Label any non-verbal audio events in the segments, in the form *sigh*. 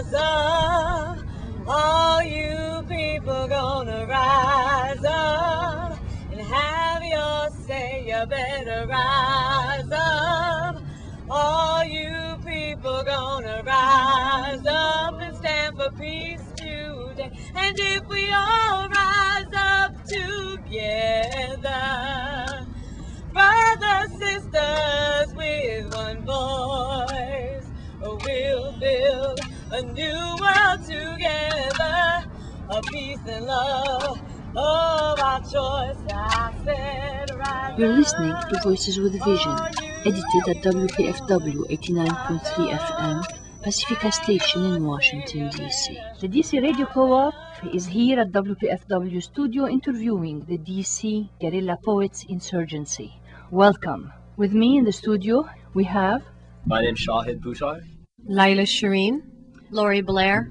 rise up. All you people gonna rise up and have your say. You better rise up. All you people gonna rise up and stand for peace today. And if we all rise up together, brothers, sisters, with one voice, we'll build a new world together. A peace and love of our choice. I said, rise You're listening to Voices with Vision, edited at WPFW 89.3 FM, Pacifica Station in Washington, D.C. The DC Radio Co-op is here at WPFW studio interviewing the DC Guerrilla Poets Insurgency. Welcome. With me in the studio, we have My name's Shahid Buttar. Laila Shereen. Laurie Blair.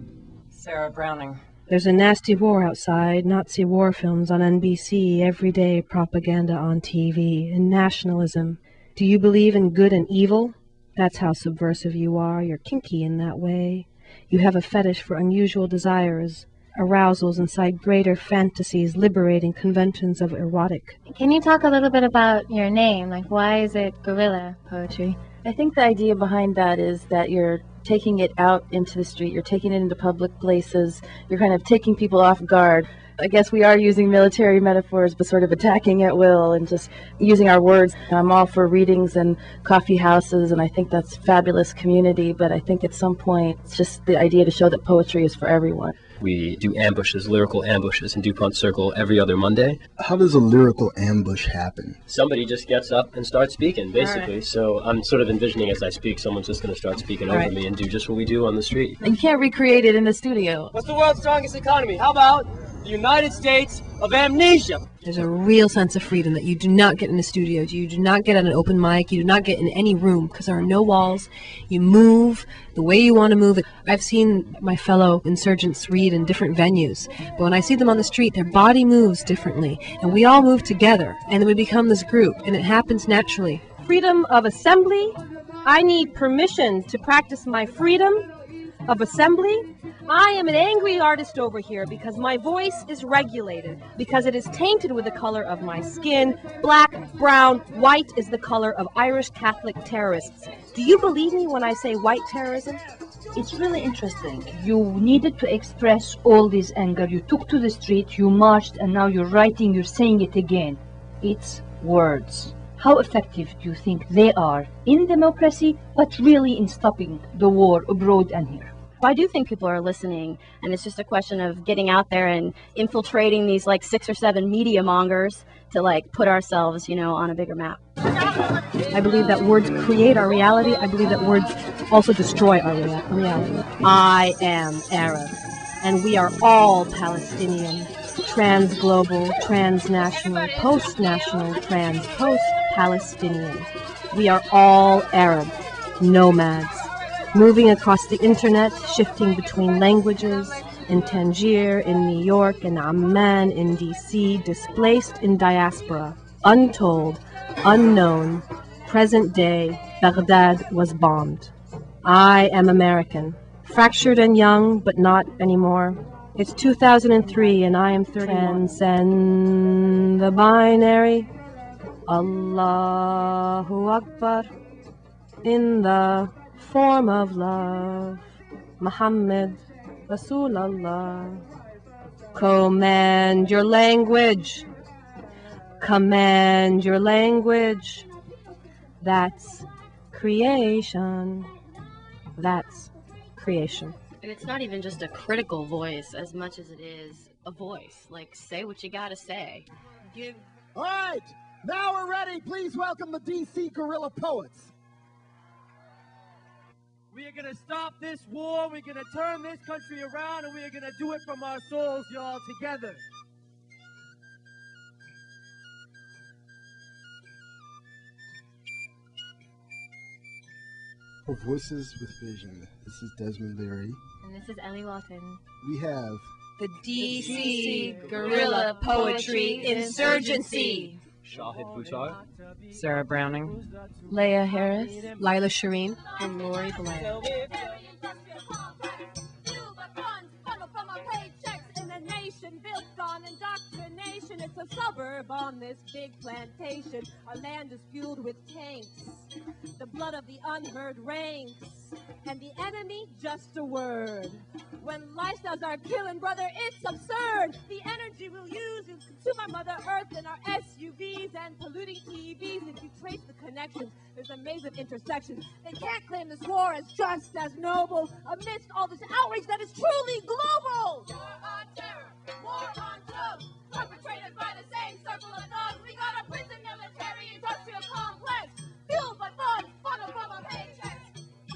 Sarah Browning. There's a nasty war outside, Nazi war films on NBC, everyday propaganda on TV, and nationalism. Do you believe in good and evil? That's how subversive you are. You're kinky in that way. You have a fetish for unusual desires, arousals inside greater fantasies, liberating conventions of erotic. Can you talk a little bit about your name? Like, why is it guerrilla poetry? I think the idea behind that is that you're taking it out into the street, you're taking it into public places, you're kind of taking people off guard. I guess we are using military metaphors, but sort of attacking at will and just using our words. I'm all for readings and coffee houses, and I think that's fabulous community, but I think at some point it's just the idea to show that poetry is for everyone. We do ambushes, lyrical ambushes in DuPont Circle every other Monday. How does a lyrical ambush happen? Somebody just gets up and starts speaking, basically. So I'm sort of envisioning as I speak, someone's just going to start speaking over me and do just what we do on the street. And you can't recreate it in the studio. What's the world's strongest economy? How about the United States of Amnesia? There's a real sense of freedom that you do not get in a studio. You do not get at an open mic. You do not get in any room because there are no walls. You move the way you want to move. I've seen my fellow insurgents read in different venues, but when I see them on the street, their body moves differently, and we all move together, and then we become this group, and it happens naturally. freedom of assembly. I need permission to practice my freedom of assembly. I am an angry artist over here because my voice is regulated, because it is tainted with the color of my skin. Black, brown, white is the color of Irish Catholic terrorists. Do you believe me when I say white terrorism? It's really interesting. You needed to express all this anger. You took to the street, you marched, and now you're writing, you're saying it again. It's words. How effective do you think they are in democracy, but really in stopping the war abroad and here? I do think people are listening, and it's just a question of getting out there and infiltrating these like six or seven media mongers to like put ourselves, you know, on a bigger map. I believe that words create our reality. I believe that words also destroy our rea- reality. I am Arab, and we are all Palestinian. Trans global, transnational, post national, trans post Palestinian. We are all Arab, nomads, moving across the internet, shifting between languages. In Tangier, in New York, in Amman, in DC, displaced in diaspora, untold, unknown, present day, Baghdad was bombed. I am American, fractured and young, but not anymore. It's 2003 and I am 31. Transcend the binary. Allahu Akbar. In the form of love. Muhammad Rasulallah. Command your language. Command your language. That's creation. That's creation. And it's not even just a critical voice as much as it is a voice. Like, say what you gotta say. Give All right, now we're ready. Please welcome the DC Guerrilla Poets. We are gonna stop this war. We're gonna turn this country around, and we are gonna do it from our souls, y'all, together. For Voices with Vision, this is Desmond Leary. And this is Ellie Lawton. We have The DC Guerrilla Poetry Insurgency. Shahid Buttar, Sarah Browning, Leah Harris, Laila Shereen, and Laurie Blair. It's a suburb on this big plantation. Our land is fueled with tanks. The blood of the unheard ranks. And the enemy, just a word. When lifestyles are killing, brother, it's absurd. The energy we'll use is consume our Mother Earth and our SUVs and polluting TVs. If you trace the connections, there's a maze of intersections. They can't claim this war as just as noble amidst all this outrage that is truly global. War on terror, war on drugs, perpetrated by the same circle of thugs. We got a prison military industrial complex, fueled by our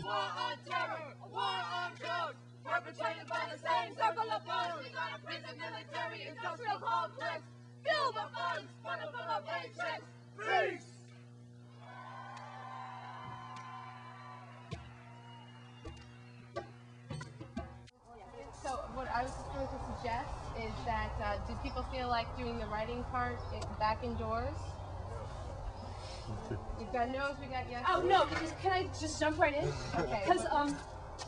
War on terror, war on drugs, perpetrated by the same circle of thugs. We got a prison military industrial complex, fueled by funds, funneled from our paychecks. Peace! So what I was just going to suggest is that uh, do people feel like doing the writing part back indoors? We've got no's, we got yes. Oh no! Because can I just jump right in? *laughs* Okay. Because um,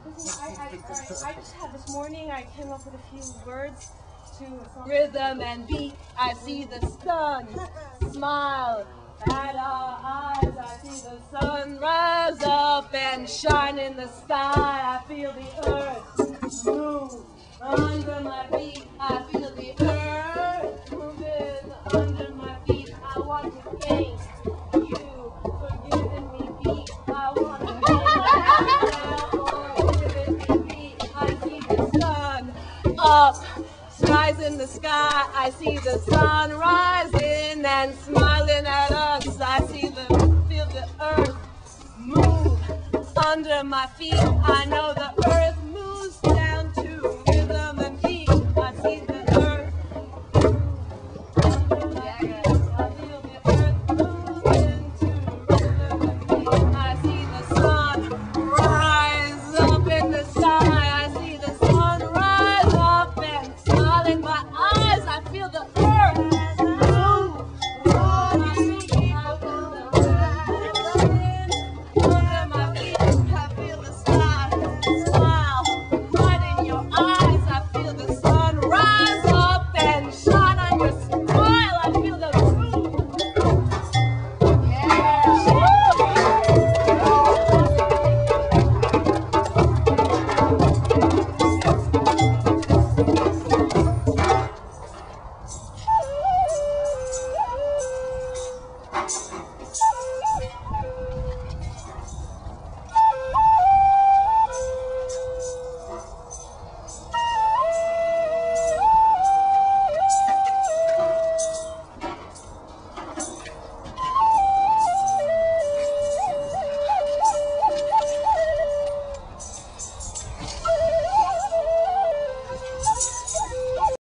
listen, I, I, all right, I just had this morning. I came up with a few words to. Rhythm and beat. I see the sun smile at our eyes. I see the sun rise up and shine in the sky. I feel the earth move under my feet. I feel the earth up, skies in the sky. I see the sun rising and smiling at us. I see the feel the earth move under my feet. I know the earth.